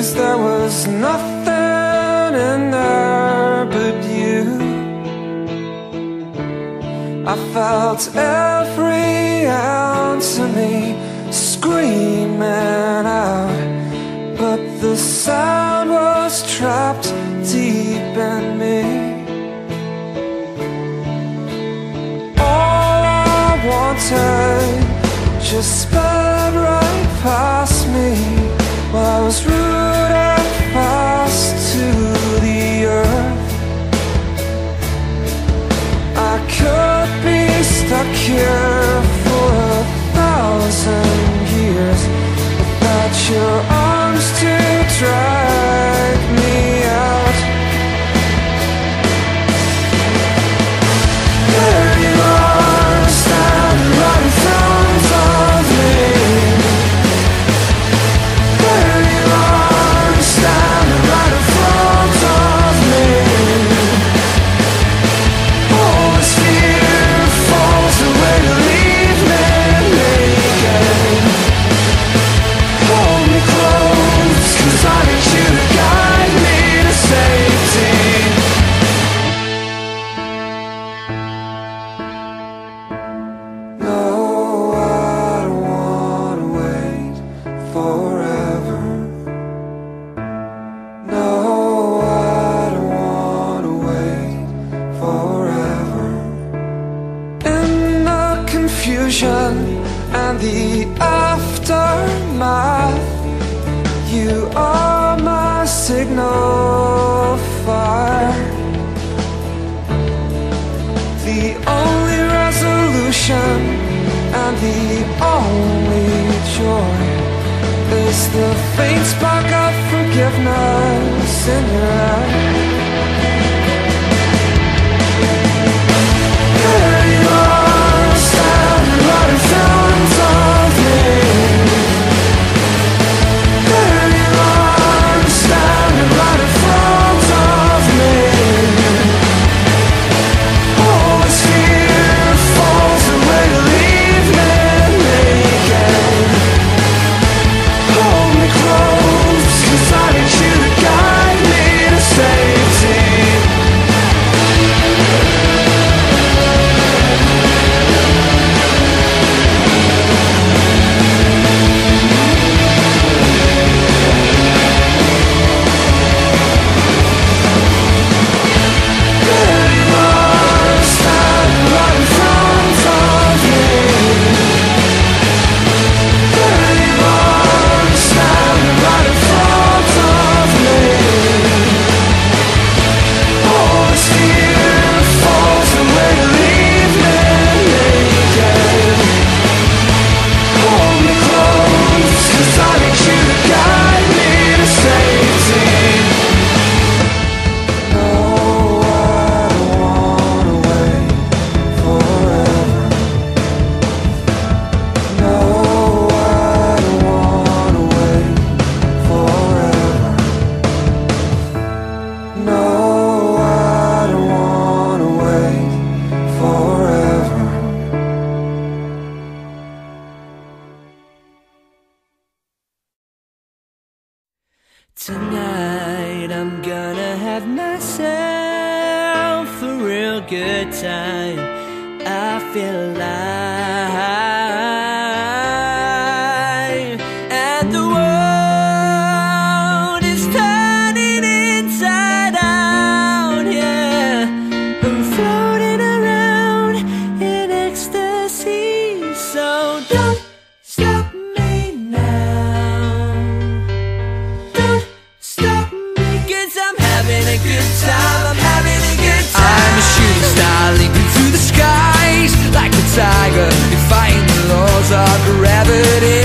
Cause there was nothing in there but you. I felt every ounce of me screaming out But the sound was trapped deep in me. All I wanted just confusion and the aftermath. You are my signal fire. The only resolution and the only joy Is the faint spark of forgiveness in your eyes. Tonight I'm gonna have myself a real good time. I feel like I'm a. I'm a shooting star leaping through the skies like a tiger, defying the laws of gravity.